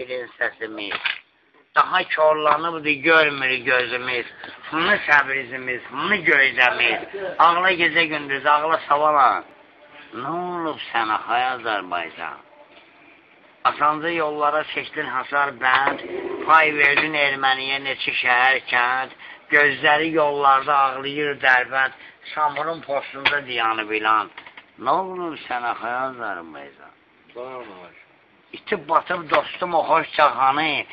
şirin səsimiz. Daha korlanıbdır, görmür gözümüz. Hını səbrizimiz, hını gözəmiz. Ağla gecə gündüz, ağla savalan. Nə olub sənə, xay Azərbaycan? Asancı yollara seçdin hasar bənd, pay verdin erməniyə neçə şəhər kənd, gözləri yollarda ağlayır dərbənd, Samurun postunda diyanı bilan. Nə olub sənə, xay Azərbaycan? İtib batıb dostum o xoş çaxanı,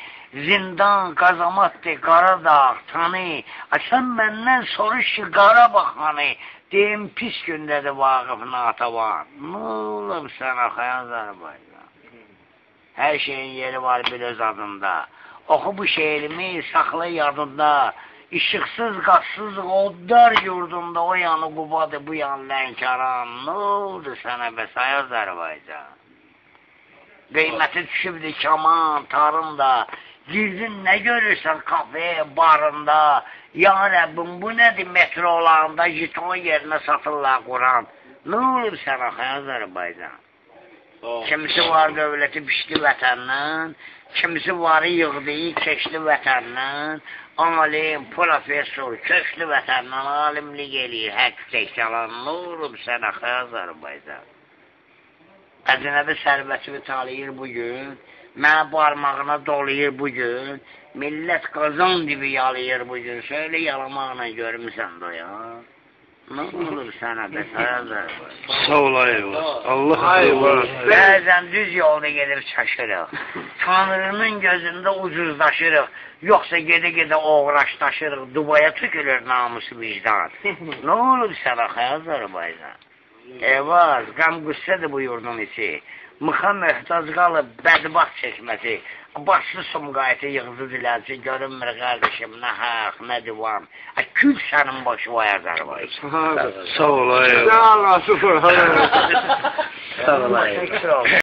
zindan, qazamatdır, Qaradağ, tanı. Sən məndən soruş ki, Qarabağ hanı, deyim pis gündədir Vaqif Natavan. Nə olub sənə, xay Azərbaycan? Hər şeyin yeri var bir öz adında. Oxu bu şeirimi, saxla yadında. İşıqsız, qazsız oddar yurdunda o yanı Qubadır, bu yan Lənkəran. Nə oldu sənə bəs, ay Azərbaycan? Qiyməti düşübdür kaman, tarımda. Girdin nə görürsən kafe, barında. Ya Rəbbim, bu nədir metrolarında, jiton yerinə satırlar Quran. Nə olub sənə, xəy Azərbaycan? Kimisi var dövləti pişdi vətəndən, kimisi varı yığdığı keçdi vətəndən, alim, professor, köklü vətəndən alimlik eləyir, haqq təkəlan, nə olub sənə, xəy Azərbaycan? Əcnəbi sərvətini talayır bugün, mənə barmağına dolayır bugün, millət qazan dibi yalayır bugün, söylə yalamaqla görmüsən də ya. Nə olur sənə də sərəzər? Sağ ol eyvallah. Allah eyvallah. Bəzən düz yolda gedib çaşırıq. Tanrının gözündə ucuzlaşırıq. Yoxsa gedə-gedə oğraşdaşırıq. Dubaya tükülür namusu vicdan. Nə olub sənə Azərbaycan? Evaz, qəm qüssədir bu yurdun içi. Mıxa möhtac qalıb bədbaxt çəkməsi. Başlı sumqayıtı yığdı dilərci, görünmür qardeşim, nə haq, nə divan. Ə, kül sənin başı vay Azərbaycan. Sağ ol eyvallah. Sağ olasın. Sağ olayım.